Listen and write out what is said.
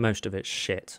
most of it's shit.